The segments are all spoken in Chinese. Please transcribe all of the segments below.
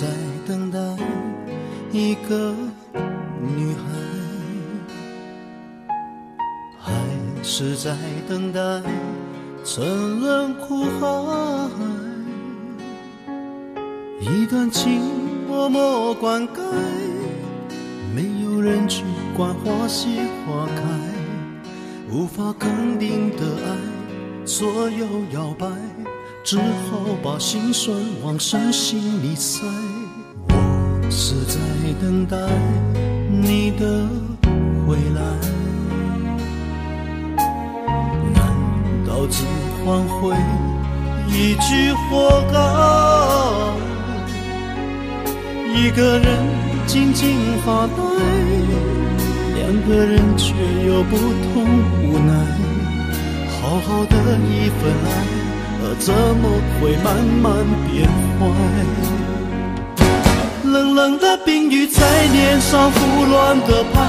在等待一个女孩，还是在等待沉沦苦海？一段情默默灌溉，没有人去管花谢花开，无法肯定的爱左右摇摆。只好把心酸往深心里塞。是在等待你的回来，难道只换回一句活该？一个人静静发呆，两个人却有不同无奈。好好的一份爱。怎么会慢慢变坏？冷冷的冰雨在脸上胡乱的拍，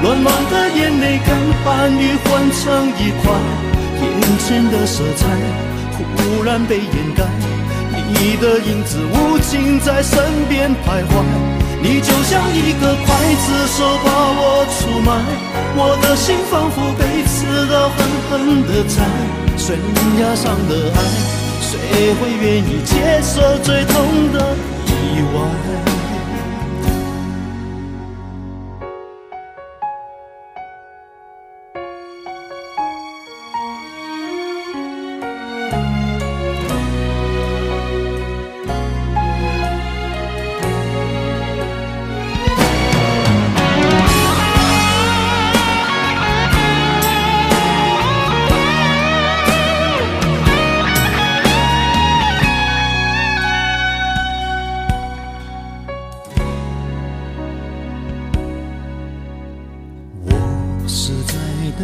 乱乱的眼泪跟寒雨混成一块，眼前的色彩忽然被掩盖，你的影子无情在身边徘徊，你就像一个刽子手把我出卖，我的心仿佛被刺刀狠狠的宰。悬崖上的爱，谁会愿意接受最痛的意外？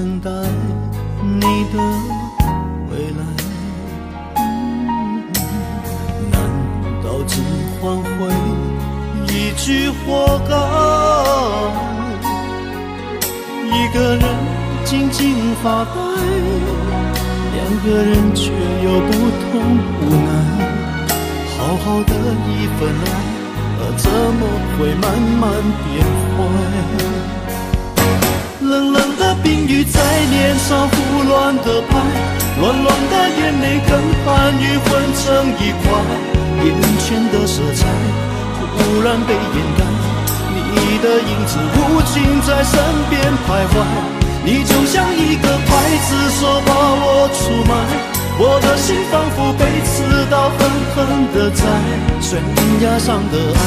等待你的未来，难道只换回一句活该？一个人静静发呆，两个人却有不同无奈。好好的一份爱，怎么会慢慢变坏？冷冷的冰雨在脸上胡乱的拍，乱乱的眼泪跟寒雨混成一块，眼前的色彩忽然被掩盖，你的影子无情在身边徘徊，你就像一个刽子手把我出卖，我的心仿佛被刺刀狠狠的宰，悬崖上的爱，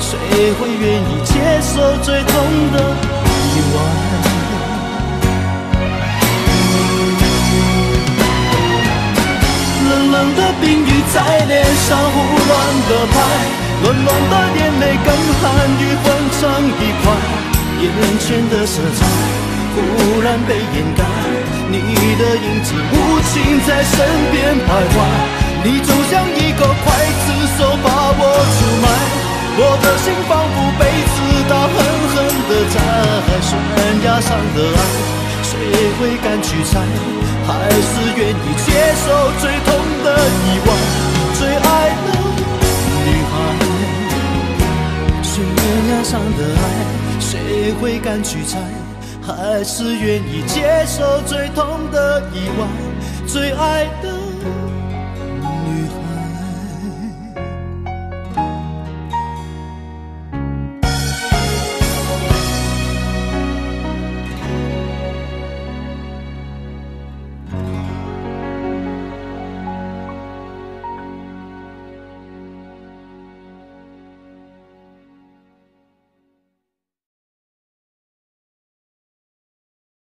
谁会愿意接受最痛的？在脸上胡乱的拍，乱乱的眼泪跟寒雨混成一块，眼前的色彩忽然被掩盖，你的影子无情在身边徘徊，你就像一个刽子手把我出卖，我的心仿佛被刺刀狠狠的宰，悬崖上的爱。谁会敢去猜？还是愿意接受最痛的意外？悬崖上的爱，谁会敢去猜？还是愿意接受最痛的意外？最爱的。